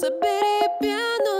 Забери пьяную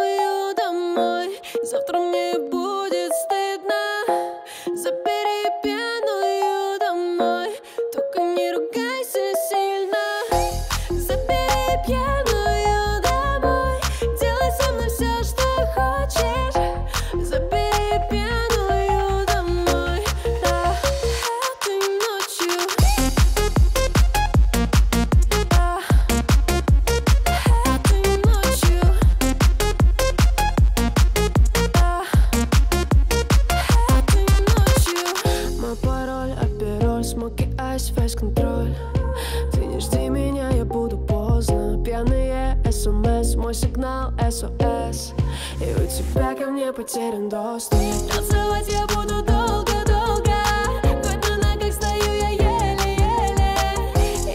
океась весь контроль. Ты не жди меня, я буду поздно. Пьяные смс, мой сигнал СОС И у тебя ко мне потерян доступ. Танцевать я буду долго-долго Хоть на ногах стою я еле-еле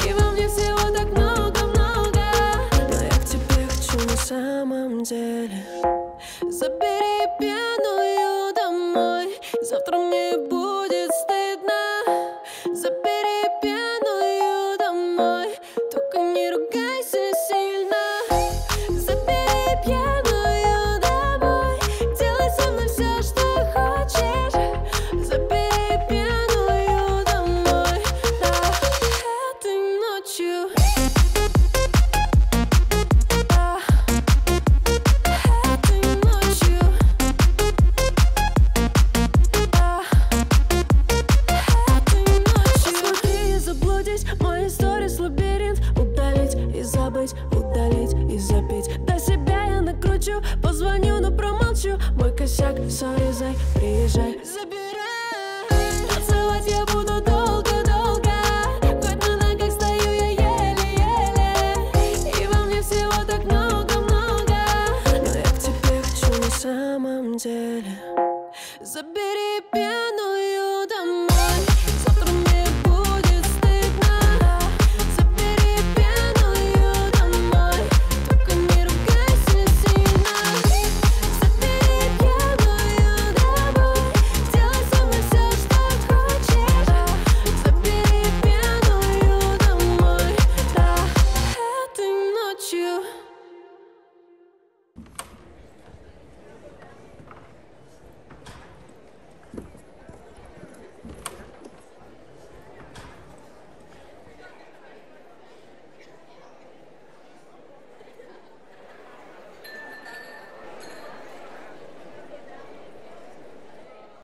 И во мне всего так много-много Но я к тебе хочу на самом деле. Забери пьяную домой. Завтра мне будет и До себя я накручу, позвоню, но промолчу. Мой косяк, сори, зай, приезжай. Забирай, танцевать я буду долго-долго Хоть на ногах стою я еле-еле. И во мне всего так много-много Но я к тебе хочу на самом деле. Забери пьяную